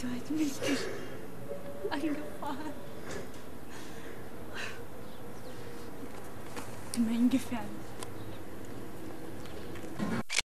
du hat mich angefahren. Mein Gefährlich.